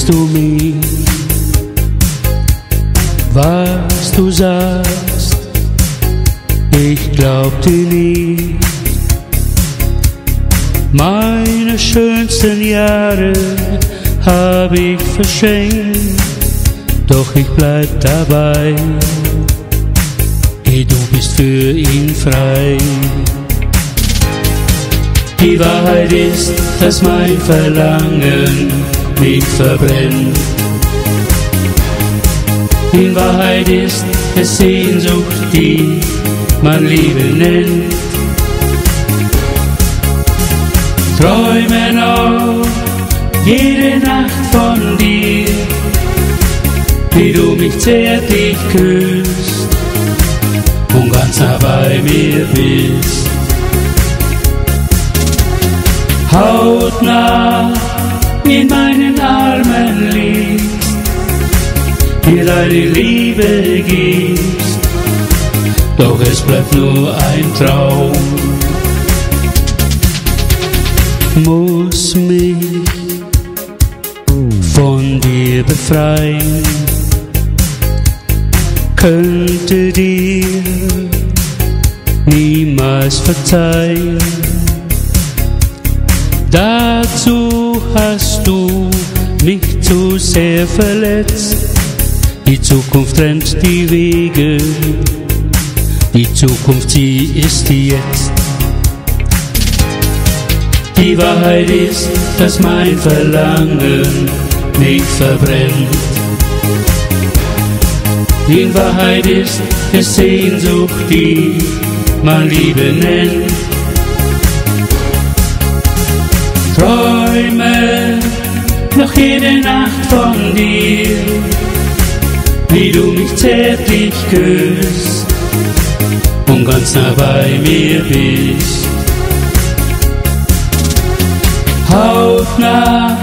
belügst du mich? Was du sagst, ich glaub dir nie. Meine schönsten Jahre hab ich verschenkt, doch ich bleib dabei. Du bist für ihn frei. Die Wahrheit ist, dass mein Verlangen mich verbrennt. In Wahrheit ist es Sehnsucht, die man Liebe nennt. Träume noch jede Nacht von dir, wie du mich zärtlich küsst und ganz nah bei mir bist. hautnah in meinen Armen liegst, mir deine Liebe gibst, doch es bleibt nur ein Traum. Muss mich von dir befreien, könnte dir niemals verzeihen Dazu hast du mich zu sehr verletzt. Die Zukunft trennt die Wege, die Zukunft, sie ist jetzt. Die Wahrheit ist, dass mein Verlangen mich verbrennt. In Wahrheit ist es Sehnsucht, die man Liebe nennt. Noch jede Nacht von dir, wie du mich zärtlich küsst und ganz nah bei mir bist. Hautnah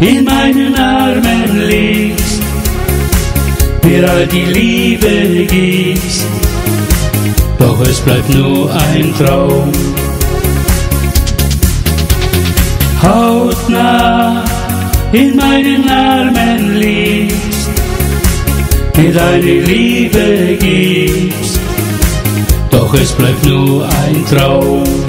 in meinen Armen liegst, mir all die Liebe gibst, doch es bleibt nur ein Traum hautnah in meinen Armen liegst, mir deine Liebe gibst, doch es bleibt nur ein Traum.